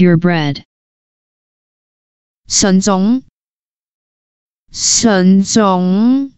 Your bread, Sun Zong. Sun Zong.